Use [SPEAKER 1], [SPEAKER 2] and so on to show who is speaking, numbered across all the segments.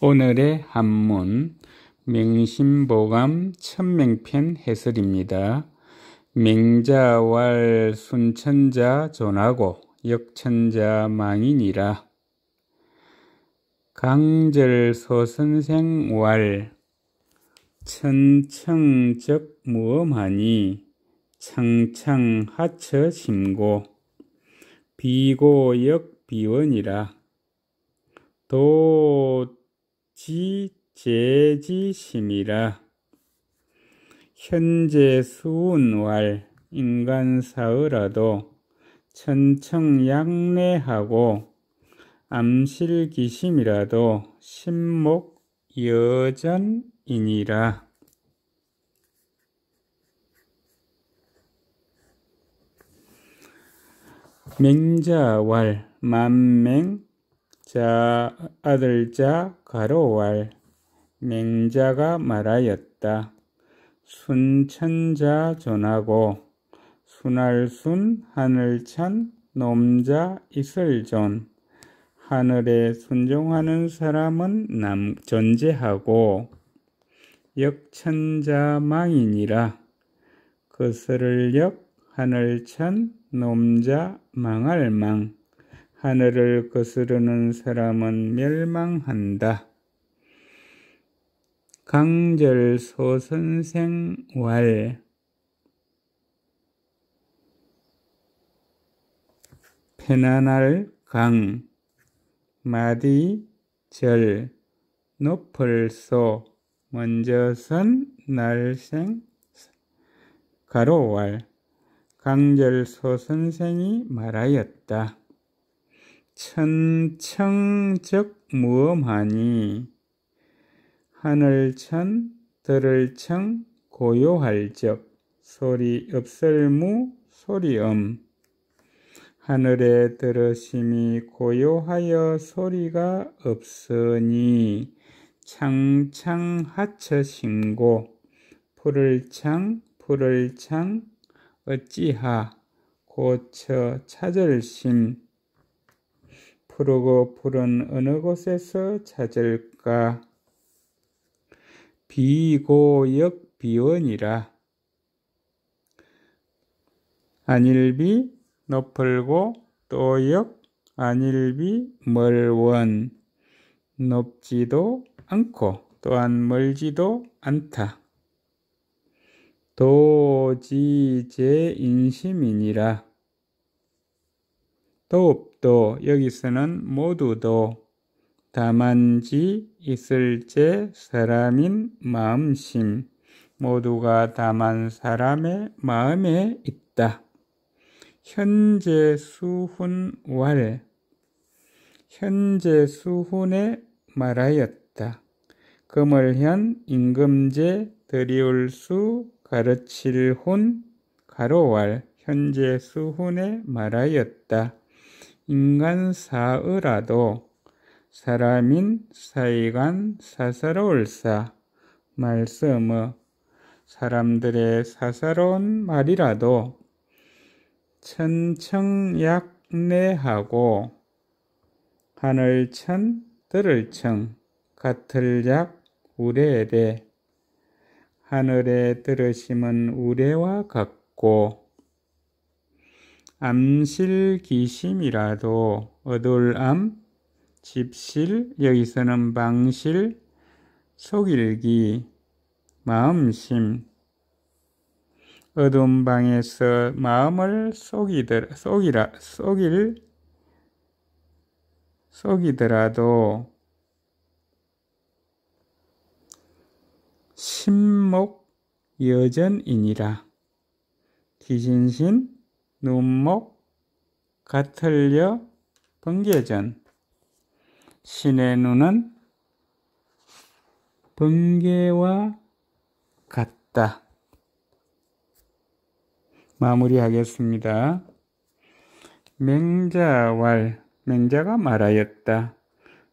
[SPEAKER 1] 오늘의 한문 명심보감 천명편 해설입니다. 맹자왈 순천자 존하고 역천자 망인이라 강절소선생 왈 천청적 무엄하니 창창하처 심고 비고역 비원이라 도 지 제지심이라 현재 수운왈 인간사의라도 천청양내하고 암실기심이라도 신목 여전이니라. 맹자왈 만맹 자 아들자 가로왈. 맹자가 말하였다. 순천자 전하고 순할순 하늘찬 놈자 이슬존. 하늘에 순종하는 사람은 남 존재하고 역천자 망이니라. 그스를 역 하늘천 놈자 망할 망 하늘을 거스르는 사람은 멸망한다. 강절소 선생 왈. 편안할 강. 마디 절. 높을 소. 먼저선 날생. 가로왈. 강절소 선생이 말하였다. 천청적 무엄하니 하늘천 들을청 고요할적 소리 없을무 소리엄. 하늘에 들으심이 고요하여 소리가 없으니 창창 하처 신고 풀을 창 풀을 창 어찌하 고처 찾을심 푸르고 푸른 어느 곳에서 찾을까 비고역 비원이라 안일비 높을고 또역 안일비 멀원 높지도 않고 또한 멀지도 않다. 도지제 인심이니라. 도읍도 여기서는 모두도 다만지 있을제 사람인 마음심 모두가 다만 사람의 마음에 있다. 현재 수훈 왈 현재 수훈에 말하였다. 금을현 임금제 드리울수 가르칠 훈 가로왈 현재 수훈에 말하였다. 인간사의라도 사람인 사이간 사사로울사 말씀어 사람들의 사사로운 말이라도 천청약내하고 하늘천 들을청 같을약 우레레 하늘에 들으심은 우레와 같고 암실기심이라도 어둘암 집실 여기서는 방실 속일기 마음심 어두운 방에서 마음을 속이더, 속이라, 속일, 속이더라도 신목 여전이니라. 기신신 눈목 같을려 번개전 신의 눈은 번개와 같다. 마무리하겠습니다. 맹자왈 맹자가 말하였다.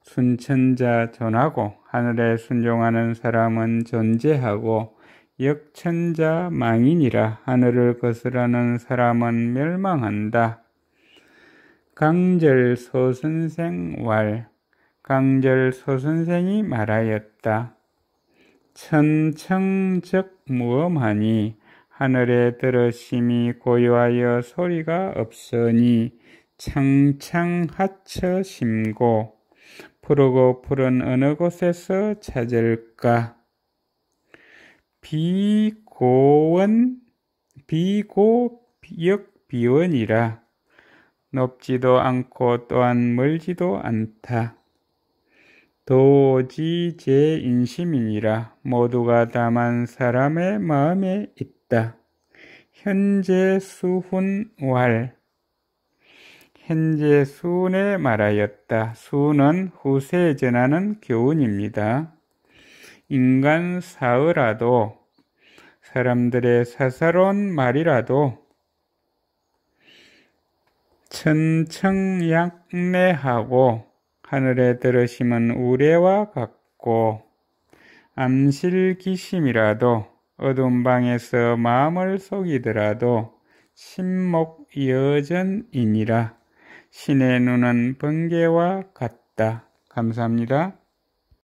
[SPEAKER 1] 순천자 전하고 하늘에 순종하는 사람은 존재하고 역천자 망인이라 하늘을 거스르는 사람은 멸망한다. 강절 소선생 왈 강절 소선생이 말하였다. 천청적 무엄하니 하늘에 들으심이 고요하여 소리가 없으니 창창하처 심고 푸르고 푸른 어느 곳에서 찾을까? 비고원 비고역 비원이라 높지도 않고 또한 멀지도 않다. 도지 제 인심이니라 모두가 다만 사람의 마음에 있다. 현재 수훈 왈 현재 수훈에 말하였다. 수는 후세에 전하는 교훈입니다. 인간 사의라도 사람들의 사사로운 말이라도 천청약내하고 하늘에 들으심은 우레와 같고 암실기심이라도 어두운 방에서 마음을 속이더라도 신목 여전이니라 신의 눈은 번개와 같다. 감사합니다.